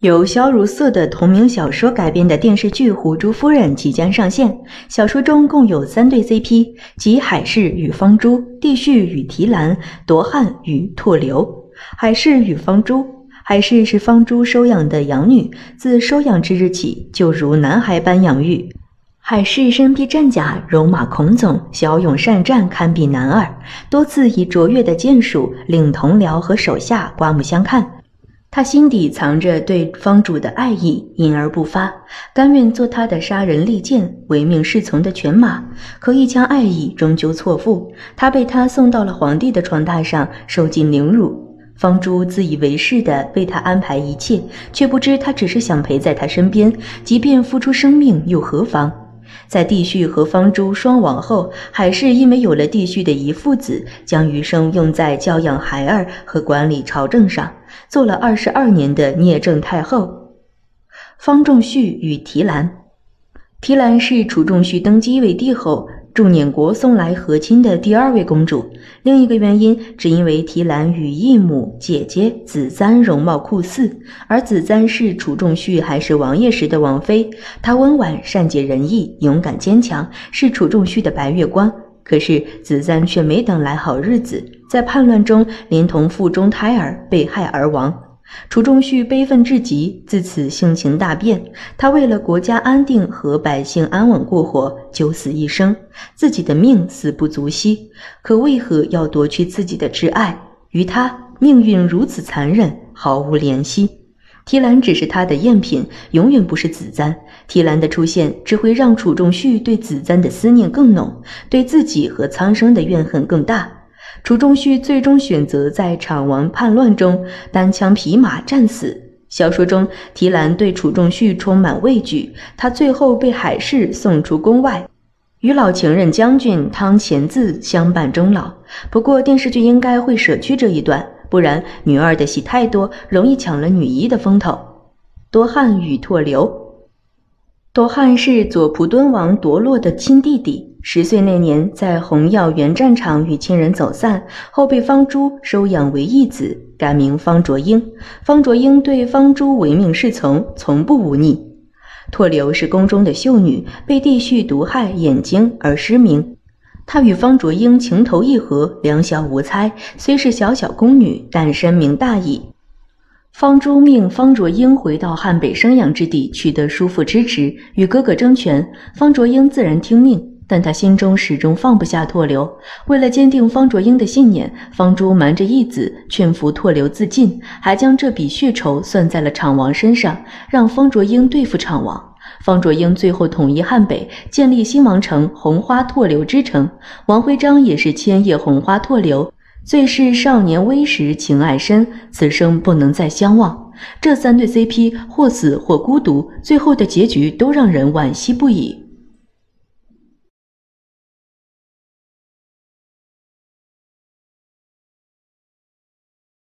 由萧如瑟的同名小说改编的电视剧《狐珠夫人》即将上线。小说中共有三对 CP，即海市与方珠、帝旭与提兰、夺汉与拓流。海市与方珠，海市是方珠收养的养女，自收养之日起就如男孩般养育。海市身披战甲，戎马孔总，骁勇善战，堪比男儿，多次以卓越的剑术令同僚和手下刮目相看。他心底藏着对方主的爱意，隐而不发，甘愿做他的杀人利剑，唯命是从的犬马。可一腔爱意终究错付，他被他送到了皇帝的床榻上，受尽凌辱。方珠自以为是的为他安排一切，却不知他只是想陪在他身边，即便付出生命又何妨？在帝旭和方舟双亡后，海氏因为有了帝旭的遗腹子，将余生用在教养孩儿和管理朝政上，做了二十二年的聂政太后。方仲旭与提兰，提兰是楚仲旭登基为帝后。祝辇国送来和亲的第二位公主，另一个原因只因为提兰与义母姐姐子簪容貌酷似，而子簪是楚仲旭还是王爷时的王妃，她温婉善解人意，勇敢坚强，是楚仲旭的白月光。可是子簪却没等来好日子，在叛乱中连同腹中胎儿被害而亡。楚仲旭悲愤至极，自此性情大变。他为了国家安定和百姓安稳过活，九死一生，自己的命死不足惜。可为何要夺去自己的挚爱？于他，命运如此残忍，毫无怜惜。提兰只是他的赝品，永远不是子簪。提兰的出现，只会让楚仲旭对子簪的思念更浓，对自己和苍生的怨恨更大。楚仲绪最终选择在场王叛乱中单枪匹马战死。小说中，提兰对楚仲绪充满畏惧，他最后被海氏送出宫外，与老情人将军汤乾字相伴终老。不过，电视剧应该会舍去这一段，不然女二的戏太多，容易抢了女一的风头。多汉与拓流，多汉是左仆敦王夺洛的亲弟弟。十岁那年，在红药原战场与亲人走散后，被方珠收养为义子，改名方卓英。方卓英对方珠唯命是从，从不忤逆。拓流是宫中的秀女，被帝旭毒害眼睛而失明。她与方卓英情投意合，两小无猜。虽是小小宫女，但深明大义。方珠命方卓英回到汉北生养之地，取得叔父支持，与哥哥争权。方卓英自然听命。但他心中始终放不下拓流。为了坚定方卓英的信念，方珠瞒着义子劝服拓流自尽，还将这笔血仇算在了昶王身上，让方卓英对付昶王。方卓英最后统一汉北，建立新王城红花拓流之城。王徽章也是千叶红花拓流，最是少年微时情爱深，此生不能再相忘。这三对 CP 或死或孤独，最后的结局都让人惋惜不已。